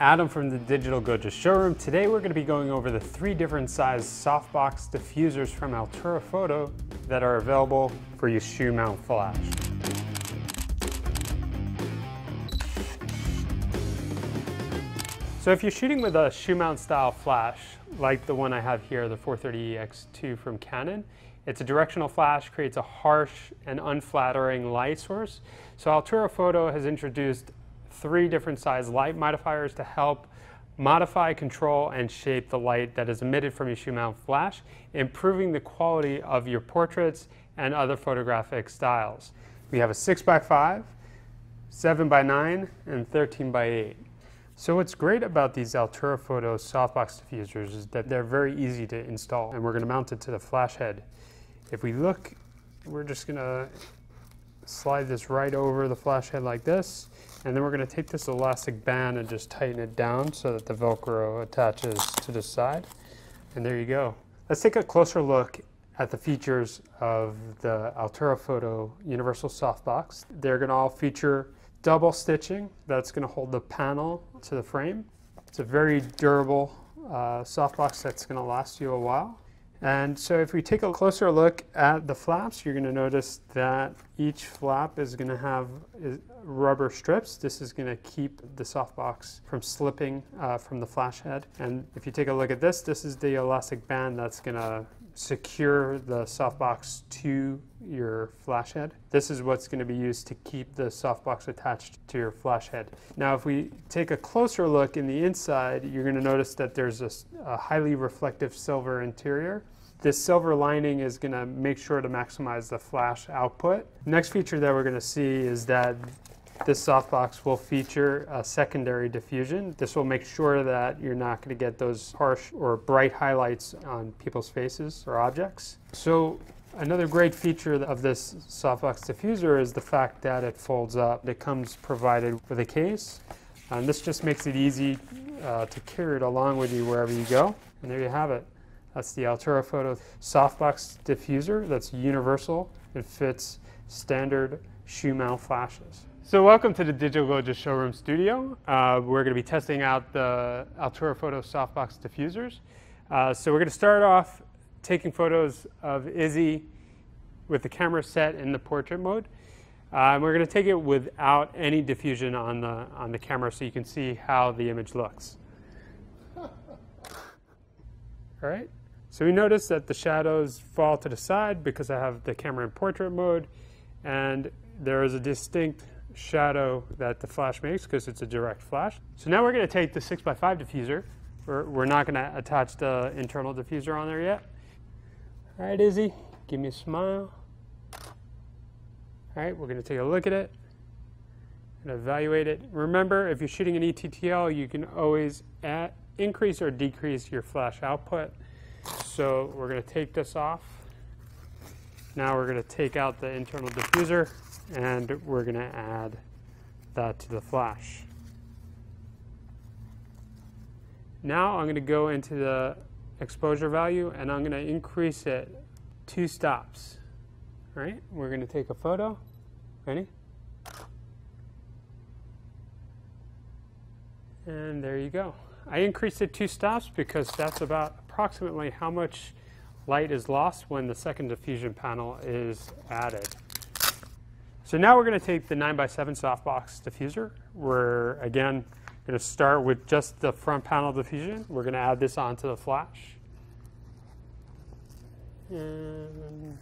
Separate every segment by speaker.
Speaker 1: Adam from the Digital Goja showroom. Today we're going to be going over the three different size softbox diffusers from Altura Photo that are available for your shoe mount flash. So if you're shooting with a shoe mount style flash, like the one I have here, the 430EX2 from Canon, it's a directional flash, creates a harsh and unflattering light source. So Altura Photo has introduced three different size light modifiers to help modify, control, and shape the light that is emitted from your shoe mount flash, improving the quality of your portraits and other photographic styles. We have a 6x5, 7x9, and 13x8. So what's great about these Altura Photo softbox diffusers is that they're very easy to install and we're going to mount it to the flash head. If we look, we're just going to slide this right over the flash head like this. And then we're going to take this elastic band and just tighten it down so that the Velcro attaches to the side. And there you go. Let's take a closer look at the features of the Altura Photo Universal Softbox. They're going to all feature double stitching that's going to hold the panel to the frame. It's a very durable uh, softbox that's going to last you a while. And so if we take a closer look at the flaps, you're going to notice that each flap is going to have rubber strips. This is going to keep the softbox from slipping uh, from the flash head. And if you take a look at this, this is the elastic band that's going to secure the softbox to your flash head. This is what's going to be used to keep the softbox attached to your flash head. Now if we take a closer look in the inside, you're going to notice that there's a, a highly reflective silver interior. This silver lining is going to make sure to maximize the flash output. Next feature that we're going to see is that this softbox will feature a secondary diffusion. This will make sure that you're not going to get those harsh or bright highlights on people's faces or objects. So another great feature of this softbox diffuser is the fact that it folds up. It comes provided with a case. And this just makes it easy uh, to carry it along with you wherever you go. And there you have it. That's the Altura Photo softbox diffuser that's universal. It fits standard shoe mount flashes. So welcome to the Digital Goja Showroom Studio. Uh, we're going to be testing out the Altura Photo softbox diffusers. Uh, so we're going to start off taking photos of Izzy with the camera set in the portrait mode. Uh, and we're going to take it without any diffusion on the, on the camera so you can see how the image looks. All right. So we notice that the shadows fall to the side because I have the camera in portrait mode and there is a distinct shadow that the flash makes because it's a direct flash. So now we're going to take the 6x5 diffuser. We're, we're not going to attach the internal diffuser on there yet. All right, Izzy, give me a smile. All right, we're going to take a look at it and evaluate it. Remember, if you're shooting an ETTL, you can always add, increase or decrease your flash output. So we're going to take this off. Now we're going to take out the internal diffuser and we're going to add that to the flash. Now I'm going to go into the exposure value and I'm going to increase it two stops. All right, we're going to take a photo. Ready? And there you go. I increased it two stops because that's about approximately how much light is lost when the second diffusion panel is added. So now we're going to take the 9x7 softbox diffuser. We're, again, going to start with just the front panel diffusion. We're going to add this onto the flash. And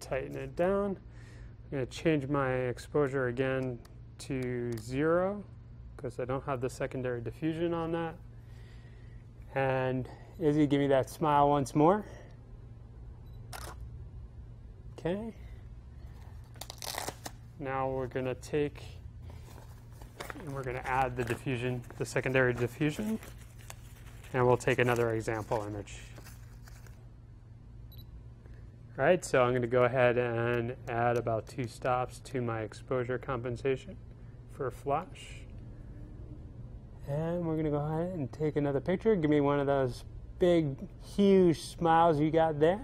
Speaker 1: tighten it down. I'm going to change my exposure again to zero because I don't have the secondary diffusion on that. And Izzy, give me that smile once more. Okay. Now we're going to take and we're going to add the diffusion, the secondary diffusion, and we'll take another example image. All right, so I'm going to go ahead and add about two stops to my exposure compensation for flash. And we're going to go ahead and take another picture. Give me one of those big, huge smiles you got there.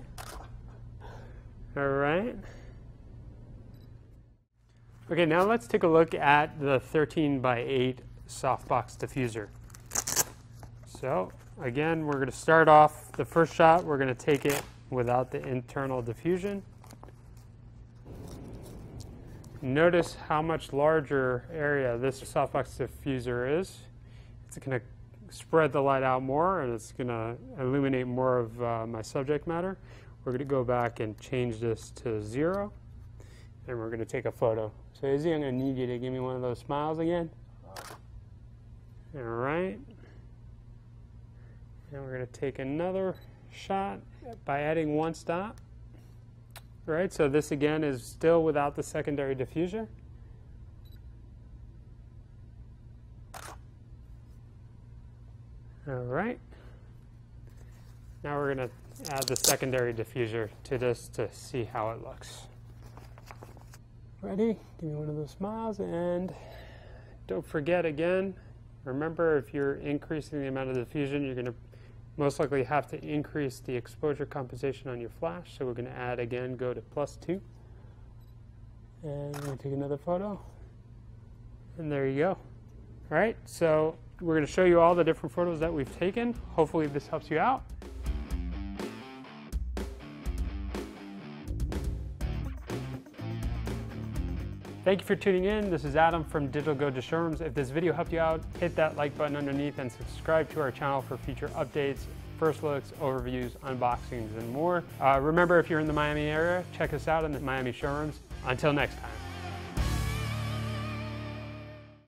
Speaker 1: All right. Okay, now let's take a look at the 13 by 8 softbox diffuser. So again, we're going to start off the first shot. We're going to take it without the internal diffusion. Notice how much larger area this softbox diffuser is. It's going to spread the light out more and it's going to illuminate more of uh, my subject matter. We're going to go back and change this to zero and we're going to take a photo. So Izzy, I'm going to need you to give me one of those smiles again. All right. And we're going to take another shot by adding one stop. All right, so this again is still without the secondary diffuser. All right. Now we're going to add the secondary diffuser to this to see how it looks. Ready? Give me one of those smiles and don't forget again, remember if you're increasing the amount of diffusion, you're going to most likely have to increase the exposure compensation on your flash. So we're going to add again, go to plus two. And we're going to take another photo. And there you go. All right, so we're going to show you all the different photos that we've taken. Hopefully this helps you out. Thank you for tuning in. This is Adam from Digital Goja Showrooms. If this video helped you out, hit that like button underneath and subscribe to our channel for future updates, first looks, overviews, unboxings, and more. Uh, remember, if you're in the Miami area, check us out in the Miami showrooms. Until next time.